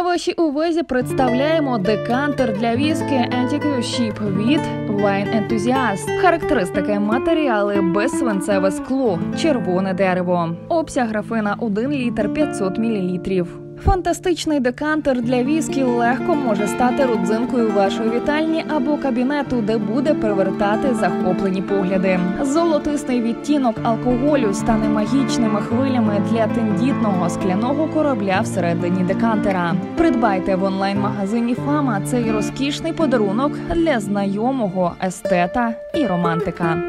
Вашій увазі представляємо декантер для віскі Ship від Wine Enthusiast. Характеристики матеріали безсвинцеве скло, червоне дерево. Обсяг графина 1 літр 500 мл. Фантастичний декантер для віскі легко може стати родзинкою вашої вітальні або кабінету, де буде привертати захоплені погляди. Золотистий відтінок алкоголю стане магічними хвилями для тендітного скляного корабля всередині декантера. Придбайте в онлайн-магазині Фама цей розкішний подарунок для знайомого естета і романтика.